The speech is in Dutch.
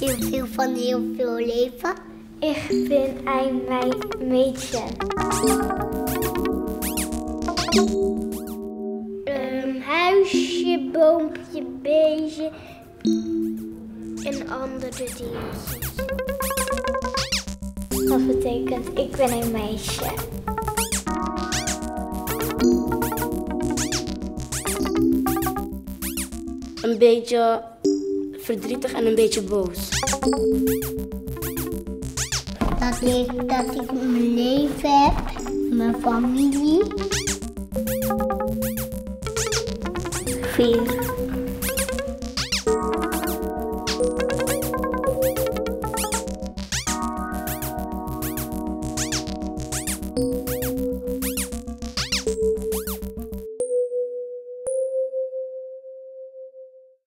veel van heel veel leven. Ik ben een me- mädchen. Een huisje, boompje, beestje en andere diertjes. Dat betekent ik ben een meisje. Een beetje verdrietig en een beetje boos. Dat ik, dat ik mijn leven heb, mijn familie. Vier.